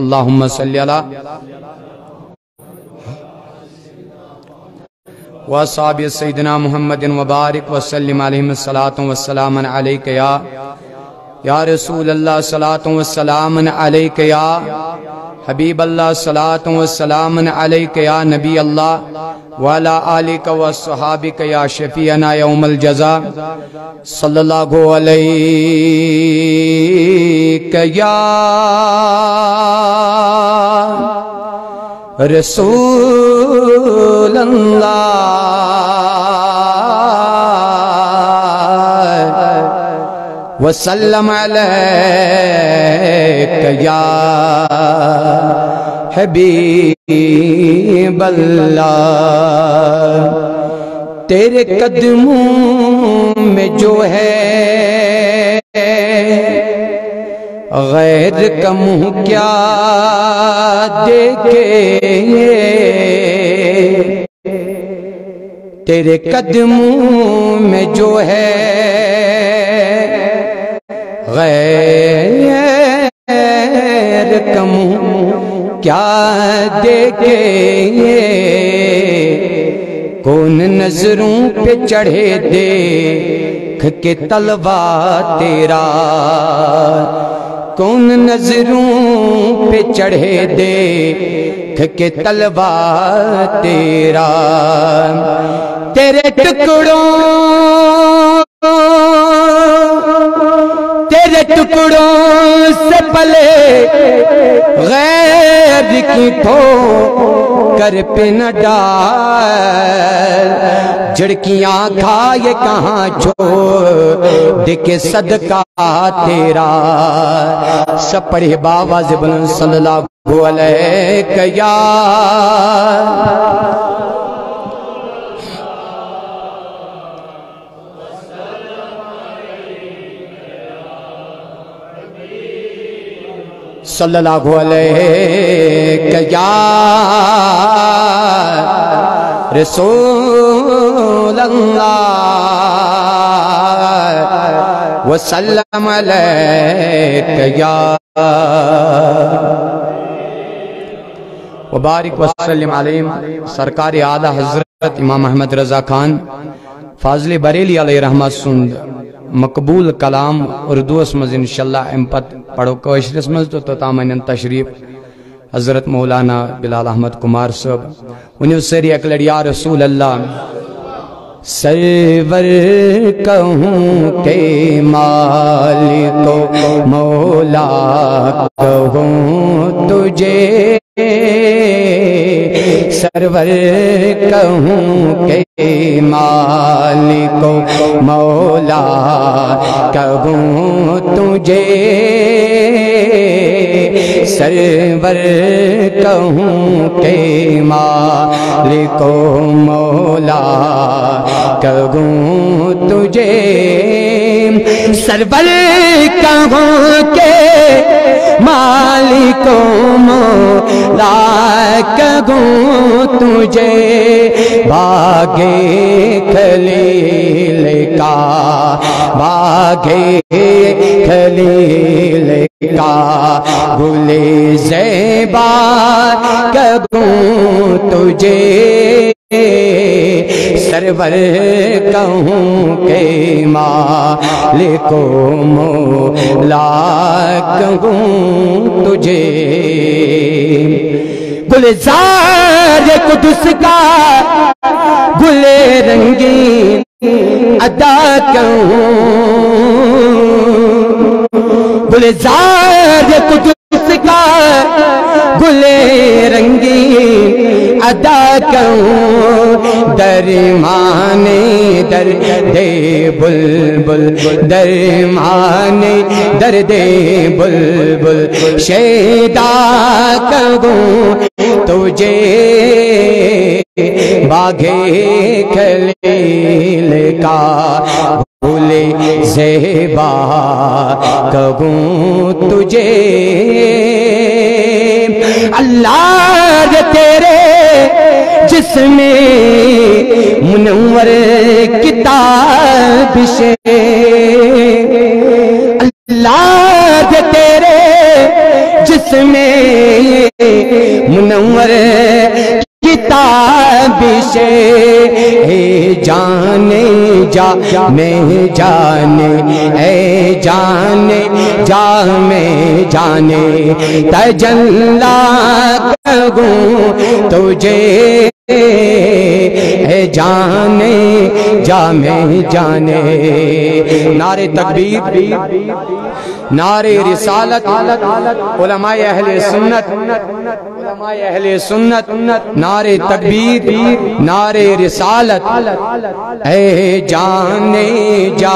अल्लाहुम्म सल्ली वसाब सैदना मोहम्मद वबारक वसलम या या रसूल अल्लाह सलात वसलाम या हबीब अल्लाह सलात वसलाम या नबी अल्लाह वाला आलिक व सहाबिक या शफीना यौमल जजा, सल्लल्लाहु अलैक या। रसूल अलैक या हबीब अल्लाह तेरे कदमों में जो है गैर का मुँह क्या देखे तेरे कदमों में जो है गैर का मुँह क्या देखे कौन नज़रों पे चढ़े देख के तलवा तेरा कौन नज़रों पे चढ़े देख के तलवा तेरा। तेरे टुकड़ों टुकड़ों से पले गैर की थो कर पे न डाल। झड़कियाँ खाए कहाँ छोड़? देखे सदका तेरा। सब पढ़े बाबा जिबन सल्लल्लाहु अलैहि या सल्लल्लाहु अलैहि या रसूल अल्लाह वसल्लम या वबारिक वसल्लम अलैहि सरकार आला हज़रत इमाम अहमद रजा खान, फाजल बरेली रहमत सुंद मकबूल कलाम उर्दू मज इनशाला अम पढ़ो कशरस मज तो तोताम तशरीफ़। हज़रत मौलाना बिलाल अहमद कुमार साहब, उन्हें सरी अकलड़, या रसूल अल्लाह सरवर कहूँ के मालिको, मौला कहूँ तुझे सरवर कहूँ के मालिको मौला कहूँ तुझे। सरवर कहूँ के मालिको मौला, कहूँ तुझे। सरवर कहूँ के मालिको मौला, कहूँ तुझे। भागे खलील का भागे खलील का भूले जैबा कहूँ तुझे सरवर कहूँ के मालिको मोला कहूँ तुझे। गुलजार कुदस का गुले रंगीन अदा कहूँ। गुलजार कुदस का गुले रंगीन अदा कहूँ दरमाने दर दे बुलबुल, दरमाने दर दे बुलबुल, शेदा कहूँ तुझे। बाघे खलील का भूले जेबा कहूँ तुझे? अल्लाह तेरे जिसमें मुनवर किताब से। अल्लाह तेरे जिसमें मुनवर किताब से जाने जा, मैं जाने ए जाने जा, मैं जाने। तजल्ला तुझे है जाने जा, मैं जाने। नारे तकबीर। नारे रिसालत अहले सुन्नत अहले सुन्नत, नारे तकबीर, नारे रिसालत। ए जाने जा,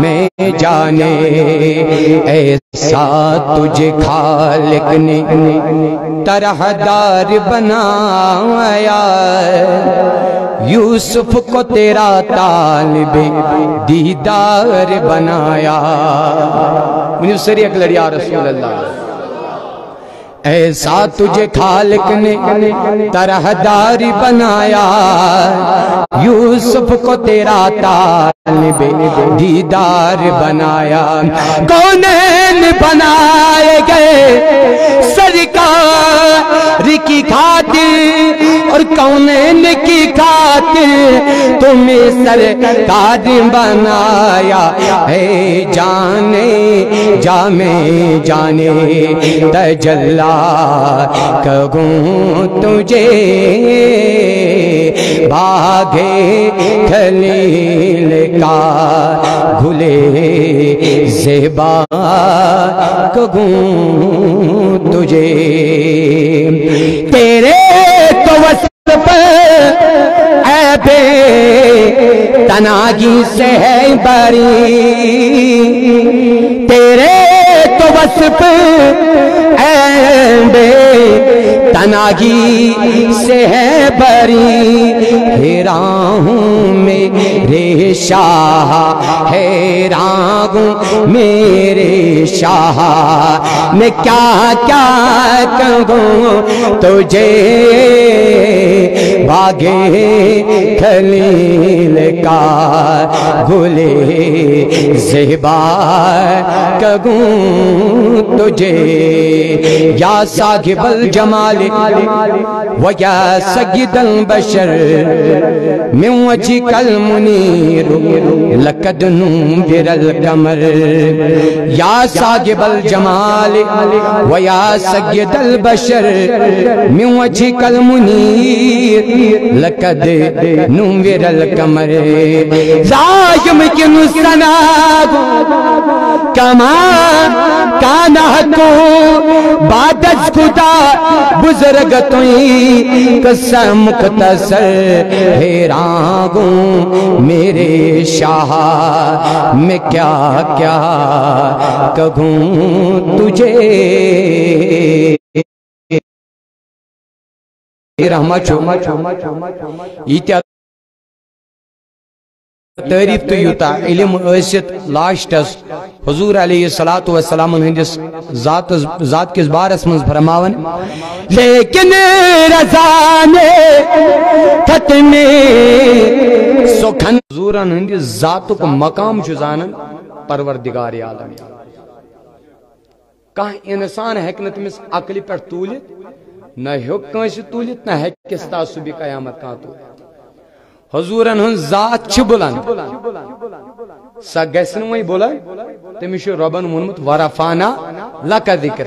मैं जाने, ऐसा तुझे खालिक ने तरहदार बनाया। यूसुफ को तेरा तालिब दीदार बनाया। मुझे सरी रसूल अल्लाह ऐसा तुझे खालिक ने तरहदारी बनाया। यूसुफ को तेरा तालिब दीदार बनाया। कौन बनाए गए? सरकार की खातिर और कौन की खातिर तुम्हें सरकार बनाया? है जाने जा में जाने तजल्ला कहूँ तुझे भागे खलील का भूले जेबा कहूँ तुझे। तेरे तनागी से है बड़ी। तेरे तो वसप ऐबे तनागी से है बरी। हेरा हूँ मेरे शाह हेरा हूँ मेरे शाह। मैं क्या क्या कहूँ तुझे? भागे खलील का भूले जेबा कहूँ तुझे। या साहिबल जमाल वया सगिदल बशर मैं वजी कल मुनीर। लकद बिरल कमर। या साहिबल जमाल, वया सगिदल बशर। मैं वजी कल मुनीर, लकद नूं बिरल कमर। जायम के नुसना कमा, काना को, बादज खुदा बुज़ुर्ग तुई, कसम मुख्तसर हेरा मेरे शाह मैं क्या क्या कहूँ तुझे? रहमा चोमा यीत्या तारीफ़ तो यूत इलम लास्टस हजूर सलात वसलाम हंदिस जात किस बारस मज फरमान लेकिन रजाने हजूरन हंदिस जात मकाम छु जानन परवरदिगार आलम कह इंसान हेक न तमिस अकल पे तूलित ना हूँ कंस तुलित न हेकिस तासुबी कयामत कह तूलित हजूरन जात बुलंद। सा वही बुलंद तमिस रबन वोनमुत वरफाना लक दिक्र।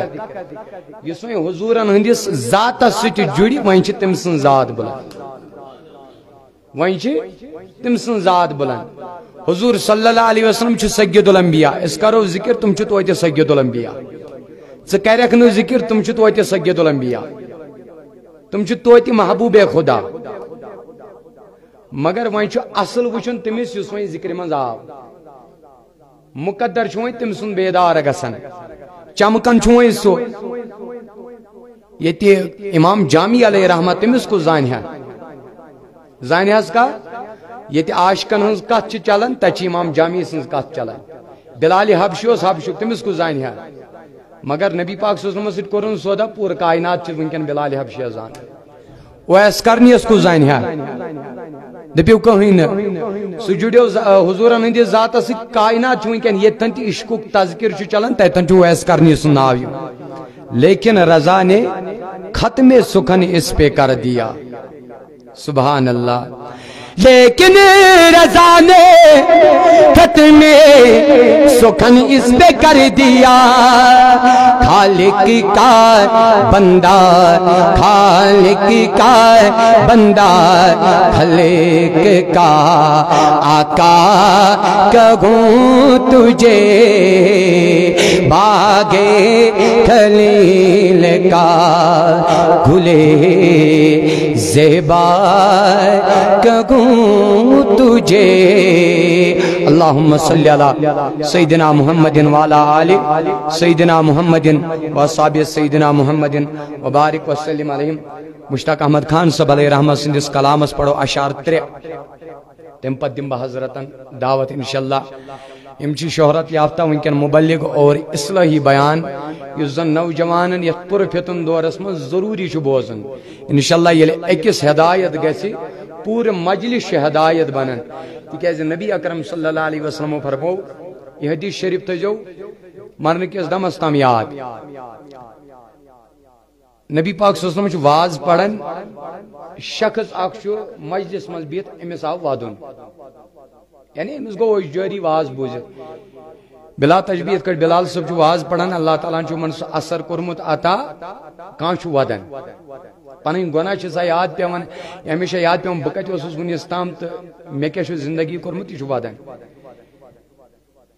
यस वही हजूरन हंदिस जात सत जुड़, वही तम सन जात बुलंद। वही तम सन जात बुलंद। हजूर सल्लल्लाहु अलैहि वसल्लम सगीदुल अंबिया। इस करो ज़िक्र तुम तो सगीदुल अंबिया। ज करक ज़िक्र तुम तो सगीदुल अंबिया। तुम तो महबूब खुदा। मगर वह असल वुचन तमिस वह ज़िक्र मज आव मुकदर वह तम सुन बेदार गसन। चमकन वह सो। ये इमाम जामी अल रहमा तमिस को जान जान का ये आशकन हज कत चलान तक इमाम जामी सज कत चलान। बिलाल हबशो हबशुक तमिस को जान मगर नबी पाक सोन सौदा पूर कायनात बिलाल हबशे को जान। दपो कहीं सह जुड़ो हजूरन हंदिस जात सायनात वनकन ये इश्कुक तजकिर चलान तथन वैस करनी नाव लेकिन रजा ने खत्म सुखन इस पे कर दिया सुबह अल्लाह लेकिन रजा ने खत में सुखन इस पे कर दिया। खालिक का बंदा, खालिक का बंदा, खलेक का आका कहूँ तुझे, बागे खलील का खुले जेबा कहूँ तुझे। अल्लाहुम्म सल्ली अला सैयदना मुहम्मदिन वाला आलि, सैयदना मुहम्मदिन व साबिय सैयदना मुहम्मदिन व बारिक वसल्लम अलैहिम। मुश्ताक अहमद खान सब रहमत सिंदिस कलामस पढ़ो अशार त्रे। तम पत दिम हजरतन दावत, इंशाल्लाह। यम शोहरत याफ्ता वनकन मुबलिग और इसलाही बयान। इस जन नौजवान ये पुरफितन दौरस मं ज़रूरी बोजन इनशाला अकिस हदायत गि पूरे मजलिस से हदायत बनान तिक नबी अकरम अलैहि फरमो यह हदीस शरीफ थो मरन किस दमस तम याद। नबी पाक वाज पढ़न, शख्स अख मजलिस मज बित अमिस आव वदन। यानी अमिस गो जारी वाज बूजित बिला तजबी ये बिलाल सब वाज पढ़ान, अल्लाह ताला मन असर कोर्मुत अता कह वदन पन गुना सा याद पेवन हमेशा याद पे बह कत वनस तम तो मे क्या ज़िंदगी कोर्मुत यह वदन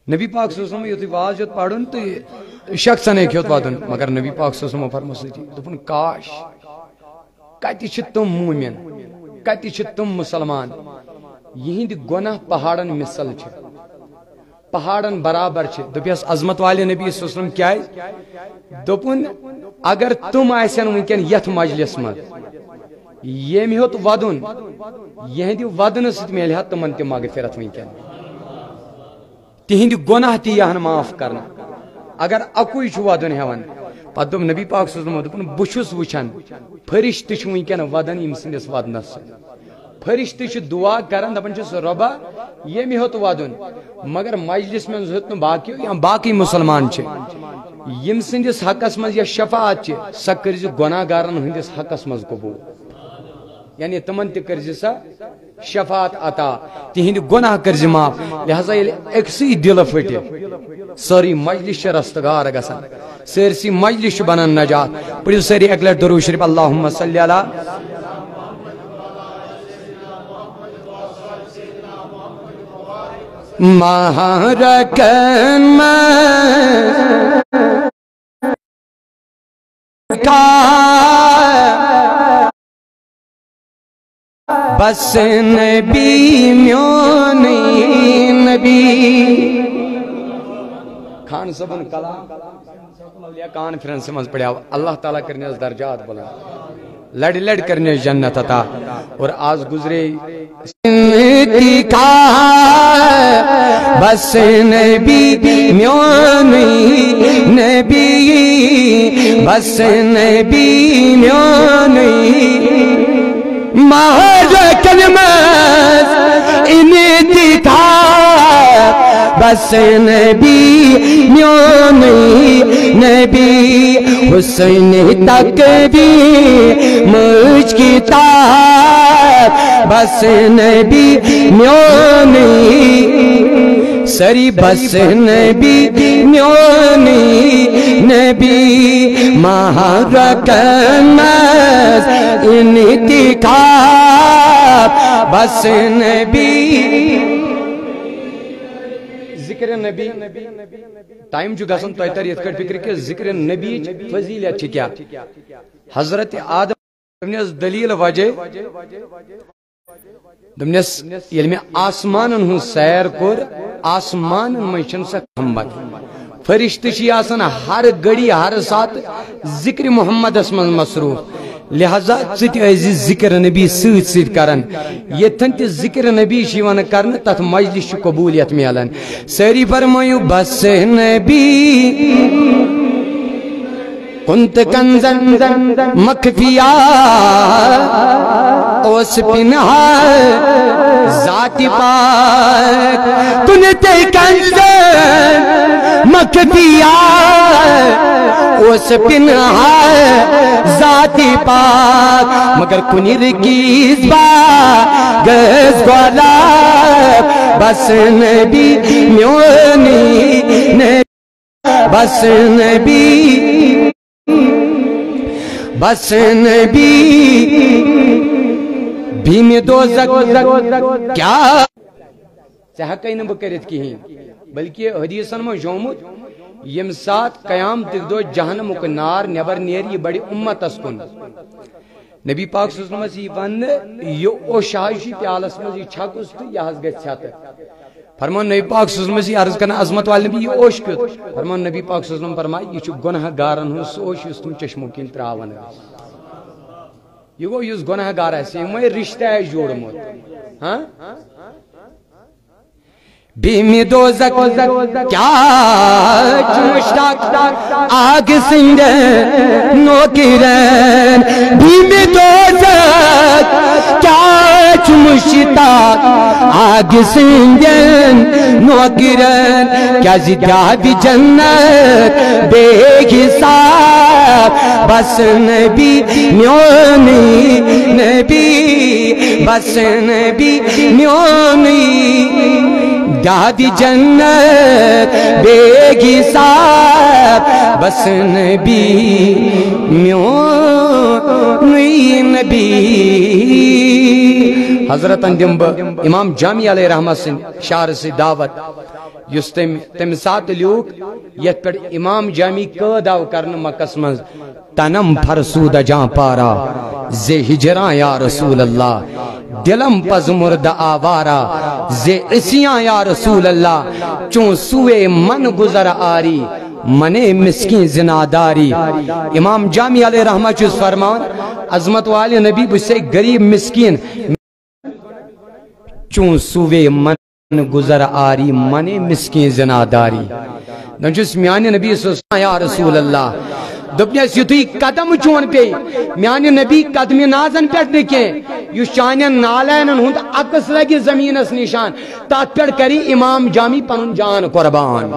नबी पाक सम यु वाज योत पढ़न तो शख्सन हेत वदन मगर नबी पाक सम फरमस दोपन काश कत तुम मूमिन कत तुम मुसलमान यहिंद गुना पहाड़न मिसल पहाड़न बराबर दस अजमत वाले नबी वसलम क्या दोपन, अगर तुम आसन वनकन यथ मजलिस मज येम होत वदन यहंद वदन सह तुम तह मगफिरत वनकन तिहिंद गुनाह तहन माफ़ करना। अगर अकु वदन हेवन पे दोप नबी पाक दोपन बहुत वुचान फरिश्त वनकन वदन यम सदिस वदनस फरिश्त दुआ कर रबा, ये होत वदन। मगर मजलिस में हेत बाकी या बाकी मुसलमान यम सदिस हकस मज शफात सह कर गुनागारन हंदिस हकस मज कबूल। यानी तमन तक सा शफात अता। तिहिंद गुनाह कर माफ़। लिहाजा अक्सी दिल फट। सारी मजलिस रस्तगार गसान। सरसी मजलिस बनान नजात पढ़ो सारी एक लट दरू शरीफ अल्लाह सल्ली महारकन बस नबी म्योन नबी। खान सबन कला कॉन्फ्रेंस मज पड़ा अल्लाह ताला करने दर्जात बुलंद लड़ लड़ करने जन्नत अता। और आज गुजरे। बस नबी म्योन नबी, बस नबी म्योन महज कलमस इन दिखा, बस नबी म्योन नबी हुसैन तक भी मुझ की बस नबी म्योन सरी बस नबी म्योनी नबी महारकमस इनतिका बस नबी। टाइम जो गसन तो तर यथ फ़िक्र के, ज़िक्र नबी फजीलियत क्या? हज़रत आदम दलील वजह दमनस ये मे आसमान हूँ सैर कोर आसमान मं सा खम्बत फरिश्त हर घड़ी हर सात ज़िक्र मोहम्मद मं मसरूफ। लिहाजा ज़िक्र नबी सरान यन तिक्र नबी कर तथ मजलिस कबूलियत मिलान सारी फरमायु, बस नबी। कुंत कंजन मखफिया ओस पिन्हा जाति पाक कुंत कंजन मखफिया ओस पिन्हा जाति पाक मगर कुनिर की गज गोला बस नबी म्योनी ने, बस नबी बस नबी भी में दो क्या चे हकन बह कर बल्कि हदीसन मह जोमुत यम सात कयाम दो जहनमुक नार नबर नेर यह बड़े उम्मतस कुन। नबी पाक वन यह ओशाही प्यालस मज छकुस तो यह गत फरमान नबी पाक सस अर्ज़ कर अजमत वाल नबी ओश क्यों फरमान नबी पाक फरमा यह गुनह गारन सोश तुम चश्मो किन त्रावान यह गो गुनह गार रिश्ते जोड़मुत हाँ भीमी दो क्या आग सिंह नौकिरन भीमी दो क्या चुमशिता आग सिंह नौकिरन क्या जिदा भी जन्नत बेहिसाब बस नबी न्योनी नबी, बस नबी न्योनी दादी जन्नत, बेगी साथ, बस नबी, म्यो नबी। हज़रत दिम इमाम जामी रहमत सिंह, शार से दावत। युस तम सात यत पे इमाम जामी कद आव कर मकस मज तनम फरसूद जा पारा जे हिजरा या रसूल अल्लाह दिलम पज मुर्द आवारा जे इसिया या रसूल अल्लाह चो सुए मन गुजर आरी मने मिसकी जिनादारी इमाम जामी अल रहमत फरमान अजमत वाले नबी बुसे गरीब मिसकीन चो सुवे मन गुजर आरी, मने मिसकी जनादारी। नजुस मान नबी या रसूल अल्लाह दोपनस यु कदम चोन पे मान नबी कदम नाजन पे कह चान नालन हूँ अकस लगे ज़मीन निशान तथ पे करी इमाम जामी पन जान कुर्बान।